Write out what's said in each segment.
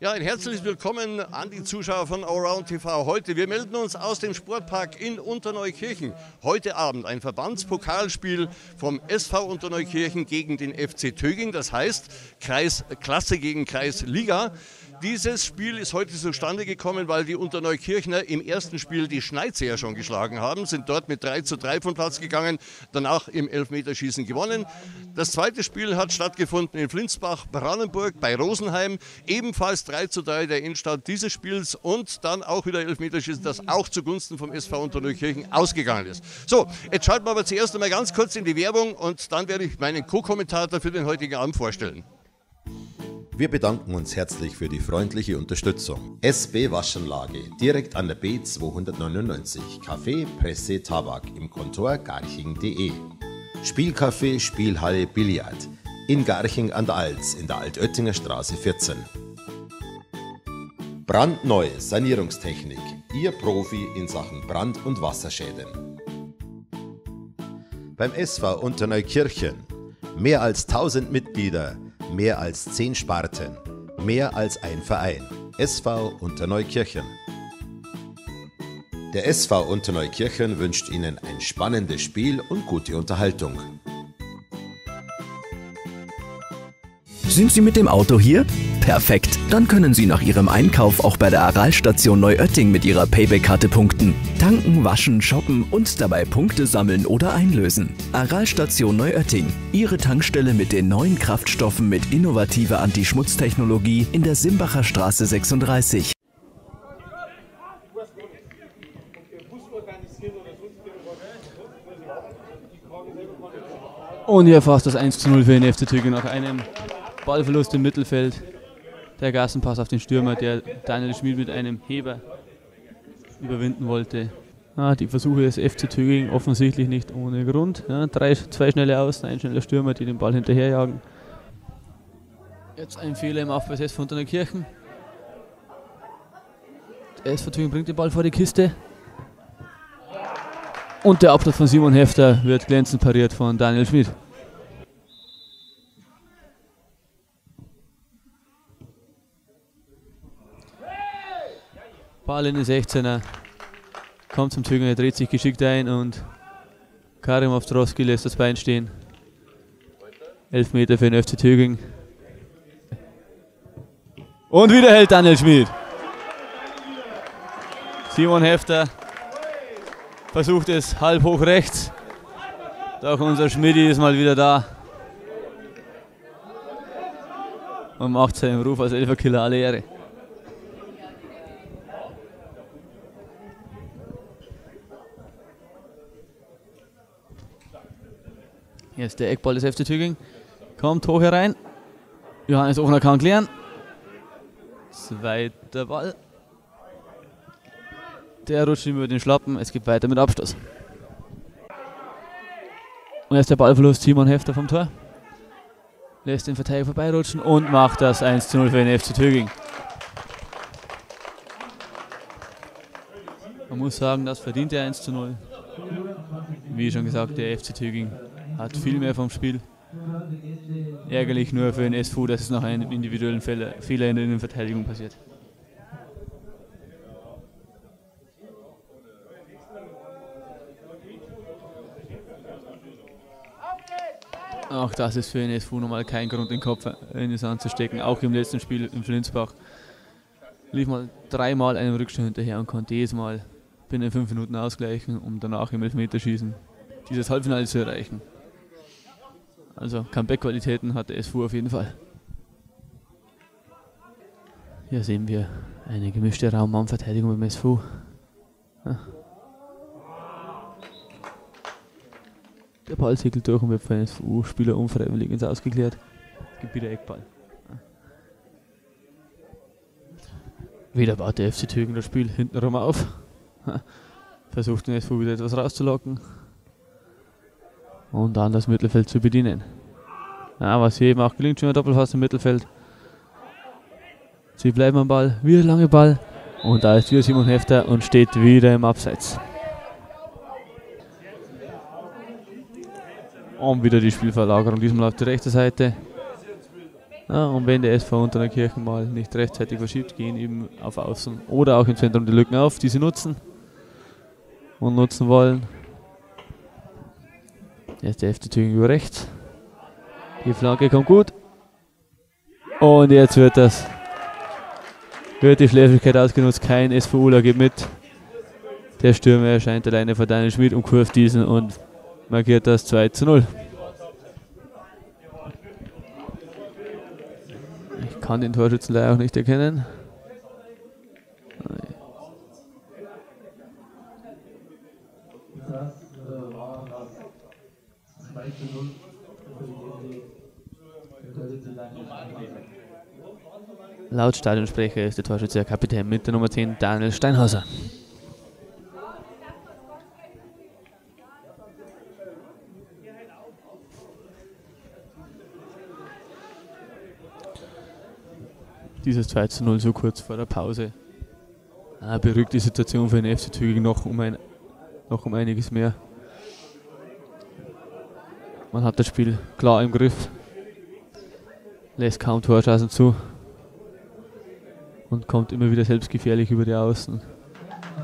Ja, ein herzliches Willkommen an die Zuschauer von Allround TV. Heute, wir melden uns aus dem Sportpark in Unterneukirchen. Heute Abend ein Verbandspokalspiel vom SV Unterneukirchen gegen den FC Töging. Das heißt Kreisklasse gegen Kreisliga. Dieses Spiel ist heute zustande gekommen, weil die Unterneukirchner im ersten Spiel die Schneidseher schon geschlagen haben, sind dort mit 3 zu 3 vom Platz gegangen, danach im Elfmeterschießen gewonnen. Das zweite Spiel hat stattgefunden in Flinsbach-Brandenburg bei Rosenheim, ebenfalls 3 zu 3 der Innenstadt dieses Spiels und dann auch wieder Elfmeterschießen, das auch zugunsten vom SV Unterneukirchen ausgegangen ist. So, jetzt schalten wir aber zuerst einmal ganz kurz in die Werbung und dann werde ich meinen Co-Kommentator für den heutigen Abend vorstellen. Wir bedanken uns herzlich für die freundliche Unterstützung. SB Waschanlage, direkt an der B299, Kaffee, Presse, Tabak im Kontor garching.de. Spielcafé, Spielhalle, Billard in Garching an der Alz in der Altöttinger Straße 14. Brandneue Sanierungstechnik, Ihr Profi in Sachen Brand- und Wasserschäden. Beim SV Unterneukirchen mehr als 1000 Mitglieder mehr als zehn Sparten, mehr als ein Verein. SV Unterneukirchen. Der SV Unterneukirchen wünscht Ihnen ein spannendes Spiel und gute Unterhaltung. Sind Sie mit dem Auto hier? Perfekt, dann können Sie nach Ihrem Einkauf auch bei der Aralstation Neuötting mit Ihrer Payback-Karte punkten. Tanken, waschen, shoppen und dabei Punkte sammeln oder einlösen. Aralstation Neuötting, Ihre Tankstelle mit den neuen Kraftstoffen mit innovativer Anti-Schmutz-Technologie in der Simbacher Straße 36. Und hier fast das 1 zu 0 für den FC Tüge nach einem Ballverlust im Mittelfeld. Der Gassenpass auf den Stürmer, der Daniel Schmid mit einem Heber überwinden wollte. Ah, die Versuche des FC Tübingen offensichtlich nicht ohne Grund. Ja, drei, zwei schnelle Außen, ein schneller Stürmer, die den Ball hinterherjagen. Jetzt ein Fehler im Aufbau des SV Unterneukirchen. Der SV Tübingen bringt den Ball vor die Kiste. Und der Abschluss von Simon Hefter wird glänzend pariert von Daniel Schmid. Ball in den 16er. Kommt zum Zügen, er dreht sich geschickt ein und Karim Ovtroski lässt das Bein stehen. 11 Meter für den FC Töging. Und wieder hält Daniel Schmid. Simon Hefter versucht es halb hoch rechts. Doch unser Schmidi ist mal wieder da. Und macht seinem Ruf als Elferkiller alle Ehre. Jetzt der Eckball des FC Tübingen. Kommt hoch herein. Johannes Ofner kann klären. Zweiter Ball. Der rutscht über den Schlappen. Es geht weiter mit Abstoß. Und jetzt der Ballverlust Simon Hefter vom Tor. Lässt den Verteidiger vorbeirutschen und macht das 1 zu 0 für den FC Tübingen. Man muss sagen, das verdient der 1 zu 0. Wie schon gesagt, der FC Tübingen hat viel mehr vom Spiel. Ärgerlich nur für den SV, dass es nach einem individuellen Fehler in der Verteidigung passiert. Auch das ist für den SV nochmal kein Grund, den Kopf in den Sand zu stecken. Auch im letzten Spiel in Flinsbach lief mal dreimal einem Rückstand hinterher und konnte jedes Mal binnen fünf Minuten ausgleichen, um danach im Elfmeterschießen dieses Halbfinale zu erreichen. Also Comeback-Qualitäten hat der SV auf jeden Fall. Hier sehen wir eine gemischte Raummann-Verteidigung beim SV. Ja. Der Ball segelt durch und wird von SVU-Spieler unfreiwillig ins Ausgeklärt. Gibt wieder Eckball. Wieder baut der FC Tögen das Spiel hintenrum auf. Versucht den SV wieder etwas rauszulocken. Und dann das Mittelfeld zu bedienen. Ja, was hier eben auch gelingt, schöner Doppelfass im Mittelfeld. Sie bleiben am Ball, wieder lange Ball. Und da ist wieder Simon Hefter und steht wieder im Abseits. Und wieder die Spielverlagerung, diesmal auf die rechte Seite. Ja, und wenn der SV Unterneukirchen mal nicht rechtzeitig verschiebt, gehen eben auf Außen oder auch im Zentrum die Lücken auf, die sie nutzen und nutzen wollen. Jetzt der FC Thüringen über rechts. Die Flanke kommt gut. Und jetzt wird das wird die Schläfrigkeit ausgenutzt. Kein SVUler geht mit. Der Stürmer erscheint alleine vor Daniel Schmidt, umkurvt diesen und markiert das 2 zu 0. Ich kann den Torschützen leider auch nicht erkennen. Laut Stadionsprecher ist der Torschütze der Kapitän mit der Nummer 10 Daniel Steinhauser. Dieses 2 zu 0 so kurz vor der Pause ah, beruhigt die Situation für den FC Tübingen noch um, ein, noch um einiges mehr. Man hat das Spiel klar im Griff, lässt kaum Torschancen zu und kommt immer wieder selbstgefährlich über die Außen.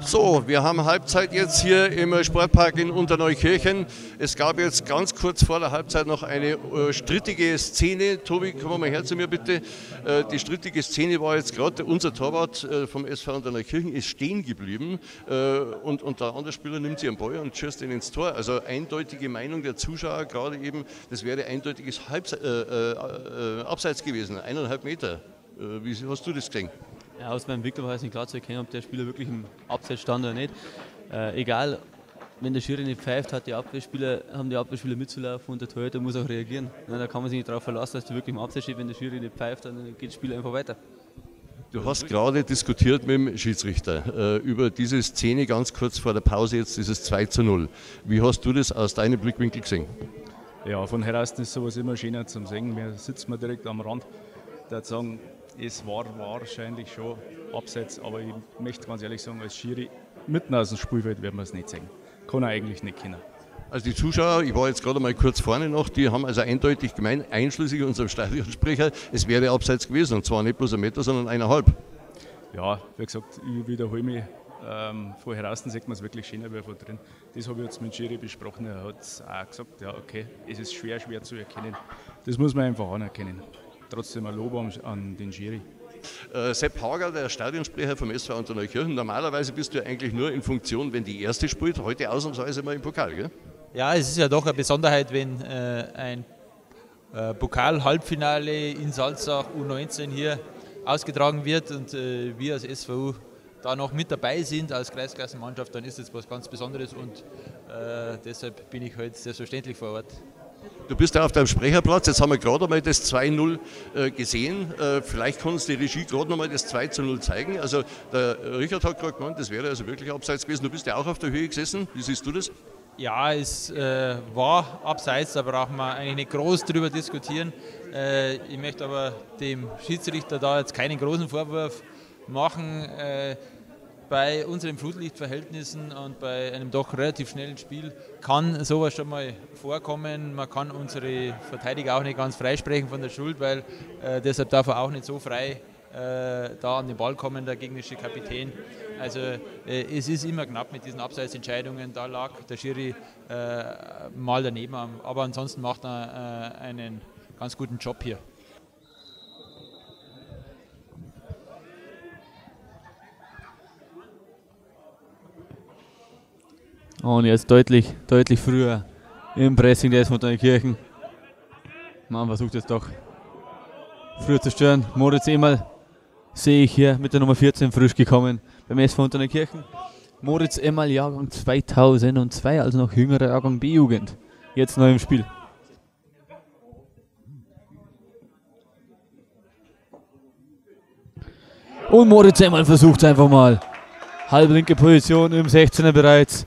So, wir haben Halbzeit jetzt hier im Sportpark in Unterneukirchen. Es gab jetzt ganz kurz vor der Halbzeit noch eine äh, strittige Szene. Tobi, komm mal her zu mir bitte. Äh, die strittige Szene war jetzt gerade, unser Torwart äh, vom SV Unterneukirchen ist stehen geblieben äh, und, und der andere Spieler nimmt sich einen Ball und schießt ihn ins Tor. Also eindeutige Meinung der Zuschauer, gerade eben, das wäre eindeutiges Halbse äh, äh, Abseits gewesen, eineinhalb Meter. wie hast du das gesehen? Ja, aus meinem Winkel war es nicht klar zu erkennen, ob der Spieler wirklich im Abseits stand oder nicht. Äh, egal, wenn der Schiri nicht pfeift, hat die Abwehrspieler, haben die Abwehrspieler mitzulaufen und der Torhüter muss auch reagieren. Ja, da kann man sich nicht darauf verlassen, dass der wirklich im Abseits steht. Wenn der Schiri nicht pfeift, dann geht das Spiel einfach weiter. Du hast gerade diskutiert mit dem Schiedsrichter äh, über diese Szene ganz kurz vor der Pause, jetzt dieses 2 zu 0. Wie hast du das aus deinem Blickwinkel gesehen? Ja, von draußen ist sowas immer schöner zum Sehen. Wir sitzen direkt am Rand. Ich sagen, es war wahrscheinlich schon abseits, aber ich möchte ganz ehrlich sagen, als Schiri mitten aus dem Spielfeld werden wir es nicht sehen. Kann er eigentlich nicht kennen. Also die Zuschauer, ich war jetzt gerade mal kurz vorne noch, die haben also eindeutig gemeint, einschließlich unserem Stadionsprecher, es wäre abseits gewesen und zwar nicht bloß ein Meter, sondern eineinhalb. Ja, wie gesagt, ich wiederhole mich. Ähm, vorher außen sieht man es wirklich schöner wie von drin. Das habe ich jetzt mit Schiri besprochen. Er hat auch gesagt, ja okay, es ist schwer, schwer zu erkennen. Das muss man einfach anerkennen trotzdem ein Lob an den Schiri. Äh, Sepp Hager, der Stadionsprecher vom SV Unterneukirchen. Normalerweise bist du eigentlich nur in Funktion, wenn die erste spielt. Heute ausnahmsweise mal im Pokal, gell? Ja, es ist ja doch eine Besonderheit, wenn äh, ein äh, Pokal-Halbfinale in Salzach U19 hier ausgetragen wird und äh, wir als SVU da noch mit dabei sind als Kreisklassenmannschaft, dann ist es was ganz Besonderes und äh, deshalb bin ich heute selbstverständlich vor Ort. Du bist ja auf deinem Sprecherplatz, jetzt haben wir gerade einmal das 2-0 äh, gesehen. Äh, vielleicht kann uns die Regie gerade nochmal das 2-0 zeigen. Also der Richard hat gerade gemeint, das wäre also wirklich abseits gewesen. Du bist ja auch auf der Höhe gesessen. Wie siehst du das? Ja, es äh, war abseits, da brauchen wir eigentlich nicht groß drüber diskutieren. Äh, ich möchte aber dem Schiedsrichter da jetzt keinen großen Vorwurf machen. Bei unseren Flutlichtverhältnissen und bei einem doch relativ schnellen Spiel kann sowas schon mal vorkommen. Man kann unsere Verteidiger auch nicht ganz freisprechen von der Schuld, weil äh, deshalb darf er auch nicht so frei äh, da an den Ball kommen, der gegnerische Kapitän. Also äh, es ist immer knapp mit diesen Abseitsentscheidungen. Da lag der Schiri äh, mal daneben, aber ansonsten macht er äh, einen ganz guten Job hier. Und jetzt deutlich, deutlich früher im Pressing der SV Kirchen. Man versucht jetzt doch früher zu stören. Moritz Emal sehe ich hier mit der Nummer 14 frisch gekommen beim SV Kirchen. Moritz Emal Jahrgang 2002, also noch jüngerer Jahrgang B-Jugend. Jetzt neu im Spiel. Und Moritz Emal versucht einfach mal. Halblinke Position im 16er bereits.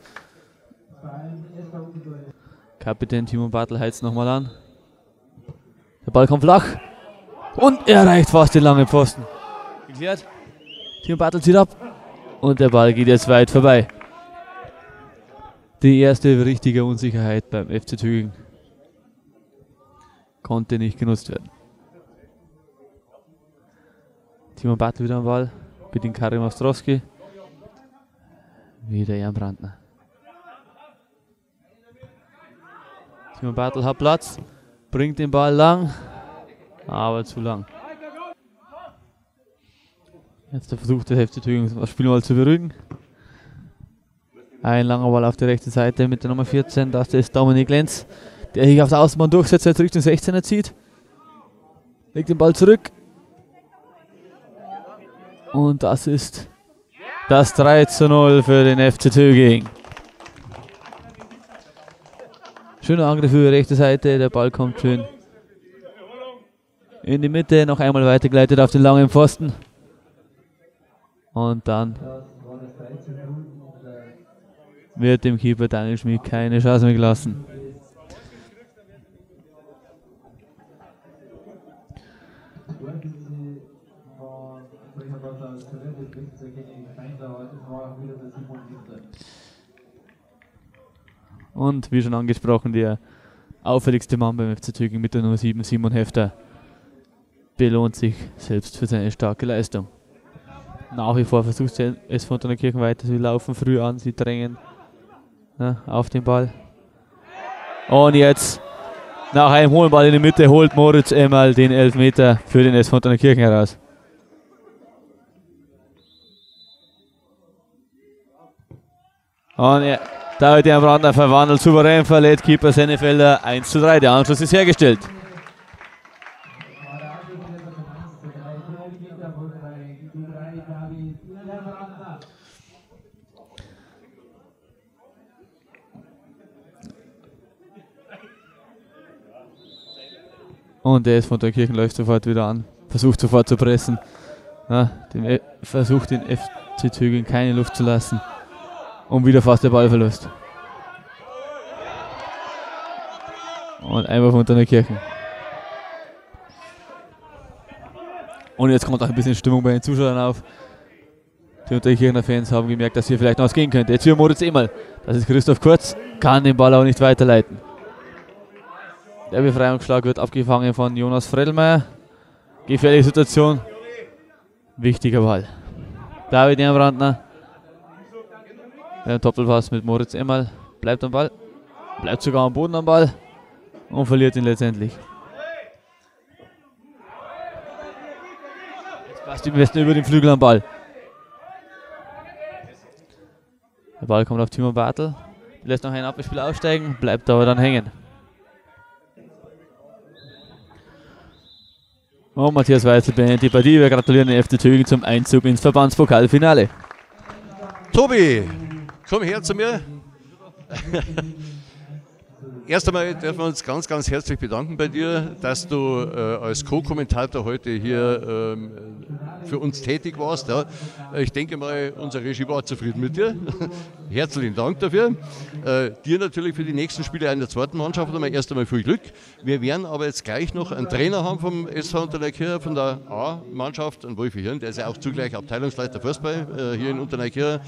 Kapitän Timo Bartel heizt nochmal an. Der Ball kommt flach. Und er erreicht fast den langen Pfosten. Geklärt. Timo Bartel zieht ab. Und der Ball geht jetzt weit vorbei. Die erste richtige Unsicherheit beim FC Tübingen konnte nicht genutzt werden. Timon Bartel wieder am Ball. Bedient Karim Ostrowski. Wieder Jan Brandner. Timon Bartel hat Platz. Bringt den Ball lang. Aber zu lang. Jetzt der Versuch der Hälfte Tübingen, das Spiel mal zu beruhigen. Ein langer Ball auf der rechten Seite mit der Nummer 14. Das ist Dominik Lenz, der hier auf der Außenbahn durchsetzt, jetzt Richtung 16er zieht. Legt den Ball zurück. Und das ist das 3 zu 0 für den FC Töging. Schöner Angriff über die rechte Seite, der Ball kommt schön in die Mitte, noch einmal weitergeleitet auf den langen Pfosten. Und dann wird dem Keeper Daniel Schmid keine Chance mehr gelassen. Und wie schon angesprochen, der auffälligste Mann beim FC Tübingen mit der Nummer 7, Simon Hefter, belohnt sich selbst für seine starke Leistung. Nach wie vor versucht es von der Kirchen weiter, sie laufen früh an, sie drängen ja, auf den Ball. Und jetzt, nach einem hohen Ball in die Mitte, holt Moritz einmal den Elfmeter für den SV Kirchen heraus. Und ja, David Jan Brandner verwandelt souverän, verlädt Keeper Sennefelder 1 zu 3. Der Anschluss ist hergestellt. Und der ist von der Kirchen läuft sofort wieder an. Versucht sofort zu pressen. Ja, den, versucht den FC Zügeln keine Luft zu lassen. Und wieder fast der Ballverlust. Und einmal von der Kirchen. Und jetzt kommt auch ein bisschen Stimmung bei den Zuschauern auf. Die Unterkirchener Fans haben gemerkt, dass hier vielleicht noch was gehen könnte. Jetzt hier Moritz Emal. Das ist Christoph Kurz. Kann den Ball auch nicht weiterleiten. Der Befreiungsschlag wird abgefangen von Jonas Fredelmeier. Gefährliche Situation. Wichtiger Ball. David Ehrenbrandner. Der Doppelpass mit Moritz Emmal. Bleibt am Ball. Bleibt sogar am Boden am Ball. Und verliert ihn letztendlich. Jetzt passt im Westen über den Flügel am Ball. Der Ball kommt auf Timo Bartel. Lässt noch einen Abwehrspieler aufsteigen. Bleibt aber dann hängen. Und Matthias Weizel beendet die Partie. Wir gratulieren den FC Tögen zum Einzug ins Verbandspokalfinale. Tobi, komm her zu mir. Erst einmal dürfen wir uns ganz, ganz herzlich bedanken bei dir, dass du äh, als Co-Kommentator heute hier ähm, für uns tätig warst. Ja. Ich denke mal, unser Regie war zufrieden mit dir. Herzlichen Dank dafür. Äh, dir natürlich für die nächsten Spiele in der zweiten Mannschaft einmal erst einmal viel Glück. Wir werden aber jetzt gleich noch einen Trainer haben vom SV Unterneukirchen, von der A-Mannschaft, einen Wolfi Hirn, der ist ja auch zugleich Abteilungsleiter Fußball äh, hier in Unterneukirchen.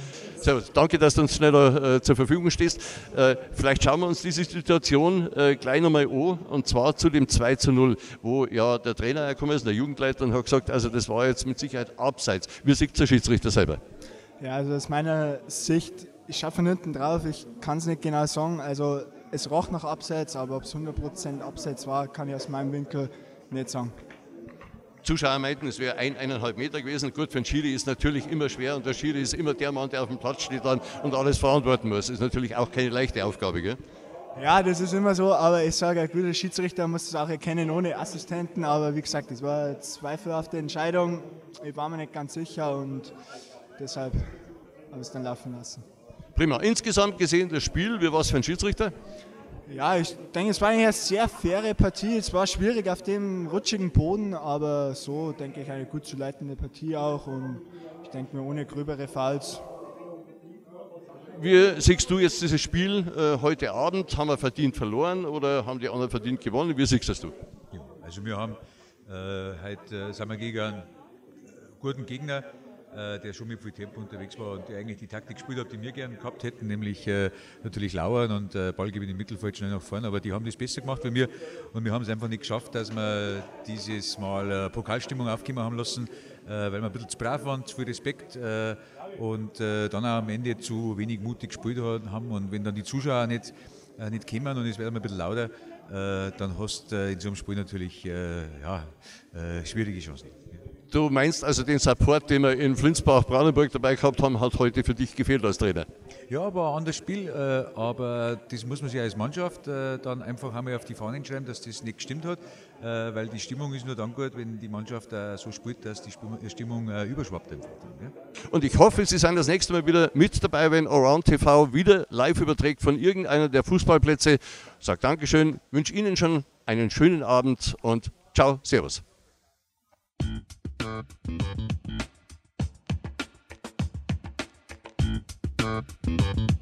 So, danke, dass du uns schneller äh, zur Verfügung stehst. Äh, vielleicht schauen wir uns diese Situation äh, gleich nochmal an, und zwar zu dem 2 zu 0, wo ja der Trainer gekommen ist, der Jugendleiter, und hat gesagt, also das war jetzt mit Sicherheit abseits. Wie sieht der Schiedsrichter selber? Ja, also aus meiner Sicht, ich schaffe von hinten drauf, ich kann es nicht genau sagen. Also es roch nach Abseits, aber ob es 100% Abseits war, kann ich aus meinem Winkel nicht sagen. Zuschauer meinten, es wäre ein, eineinhalb Meter gewesen. Gut, für einen Schiri ist natürlich immer schwer und der Schiri ist immer der Mann, der auf dem Platz steht dann und alles verantworten muss. Ist natürlich auch keine leichte Aufgabe, gell? Ja, das ist immer so, aber ich sage, ein guter Schiedsrichter muss es auch erkennen ohne Assistenten. Aber wie gesagt, es war eine zweifelhafte Entscheidung. Ich war mir nicht ganz sicher und deshalb habe ich es dann laufen lassen. Prima. Insgesamt gesehen das Spiel, wie war es für einen Schiedsrichter? Ja, ich denke, es war eine sehr faire Partie. Es war schwierig auf dem rutschigen Boden, aber so denke ich eine gut zu leitende Partie auch und ich denke mir ohne gröbere Fouls wie siehst du jetzt dieses Spiel äh, heute Abend? Haben wir verdient verloren oder haben die anderen verdient gewonnen? Wie siehst das du? Ja, also wir haben äh, heute äh, sind wir gegen einen guten Gegner der schon mit viel Tempo unterwegs war und eigentlich die Taktik gespielt hat, die wir gerne gehabt hätten, nämlich äh, natürlich lauern und äh, Ballgewinn im Mittelfeld schnell nach vorne. Aber die haben das besser gemacht wie wir und wir haben es einfach nicht geschafft, dass wir dieses Mal äh, Pokalstimmung aufgekommen haben lassen, äh, weil wir ein bisschen zu brav waren, zu viel Respekt äh, und äh, dann auch am Ende zu wenig mutig gespielt haben. Und wenn dann die Zuschauer nicht, äh, nicht kommen und es wird ein bisschen lauter, äh, dann hast du in so einem Spiel natürlich ja, schwierige Chancen. Du meinst also den Support, den wir in Flinsbach-Brandenburg dabei gehabt haben, hat heute für dich gefehlt als Trainer? Ja, aber an das Spiel. Äh, aber das muss man sich als Mannschaft äh, dann einfach einmal auf die Fahnen schreiben, dass das nicht gestimmt hat. Äh, weil die Stimmung ist nur dann gut, wenn die Mannschaft so spielt, dass die Stimmung überschwappt. Einfach dann, ja? Und ich hoffe, Sie sind das nächste Mal wieder mit dabei, wenn Around TV wieder live überträgt von irgendeiner der Fußballplätze. Sag Dankeschön, wünsche Ihnen schon einen schönen Abend und ciao, Servus. Thank you.